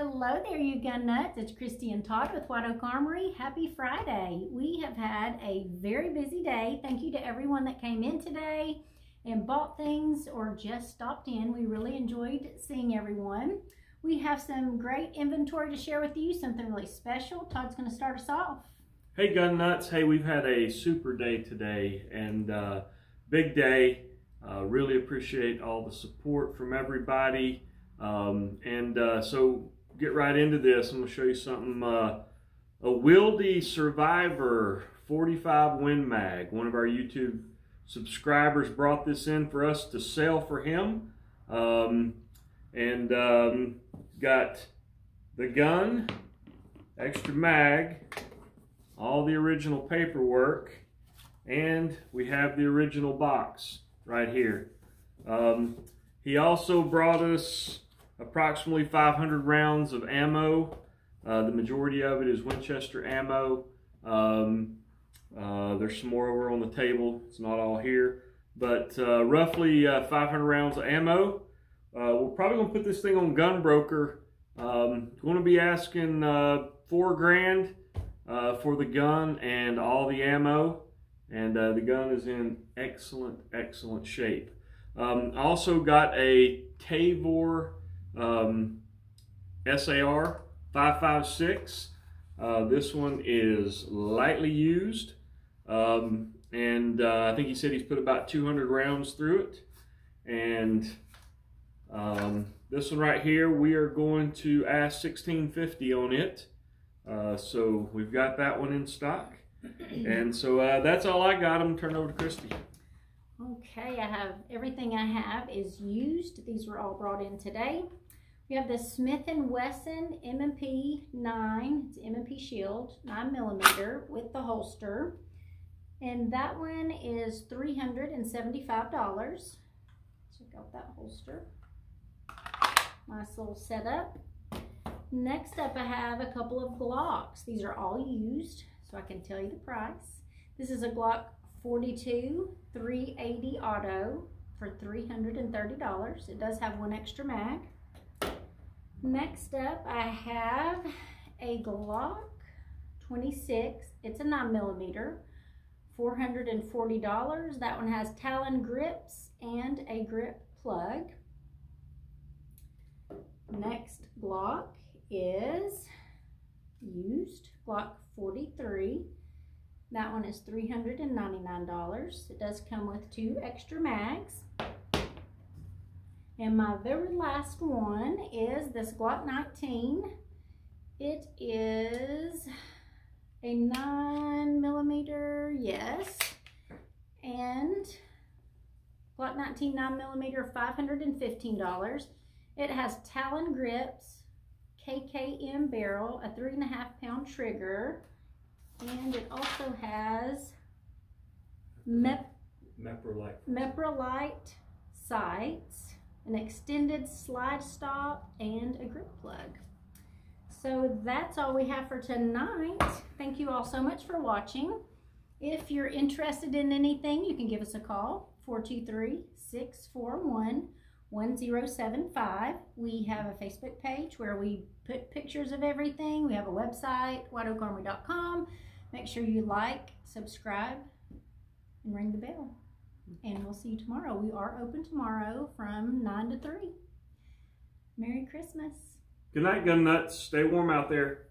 Hello there, you gun nuts. It's Christy and Todd with White Oak Armory. Happy Friday. We have had a very busy day. Thank you to everyone that came in today and bought things or just stopped in. We really enjoyed seeing everyone. We have some great inventory to share with you, something really special. Todd's going to start us off. Hey gun nuts, hey we've had a super day today and uh, big day. Uh, really appreciate all the support from everybody. Um, and uh, so get right into this. I'm going to show you something. Uh, a Wildey Survivor 45 Win Mag. One of our YouTube subscribers brought this in for us to sell for him. Um, and um, got the gun, extra mag, all the original paperwork, and we have the original box right here. Um, he also brought us approximately 500 rounds of ammo. Uh, the majority of it is Winchester ammo. Um, uh, there's some more over on the table. It's not all here. But uh, roughly uh, 500 rounds of ammo. Uh, we're probably to put this thing on GunBroker. Um, going to be asking uh, four grand for the gun and all the ammo. And the gun is in excellent, excellent shape. Um, I also got a Tavor um, SAR 556. Uh, this one is lightly used. Um, and uh, I think he said he's put about 200 rounds through it. And um, this one right here, we are going to ask 1650 on it. Uh, so we've got that one in stock. And so uh, that's all I got. I'm turn over to Christy. Okay, I have everything I have is used. These were all brought in today. We have the Smith & Wesson M&P 9, it's M&P Shield, 9 millimeter with the holster. And that one is $375. Check out that holster. Nice little setup. Next up I have a couple of Glocks. These are all used, so I can tell you the price. This is a Glock 42 380 Auto for $330. It does have one extra mag. Next up, I have a Glock 26. It's a 9 millimeter, $440. That one has Talon grips and a grip plug. Next Glock is used, Glock 43. That one is $399. It does come with two extra mags. And my very last one is this Glock 19. It is a nine millimeter, yes. And Glock 19 nine millimeter, $515. It has Talon grips, KKM barrel, a three and a half pound trigger, and it also has Mep Meprolite. Meprolite sights an extended slide stop, and a grip plug. So that's all we have for tonight. Thank you all so much for watching. If you're interested in anything, you can give us a call, 423-641-1075. We have a Facebook page where we put pictures of everything. We have a website, whiteoakarmory.com. Make sure you like, subscribe, and ring the bell and we'll see you tomorrow. We are open tomorrow from 9 to 3. Merry Christmas. Good night, gun nuts. Stay warm out there.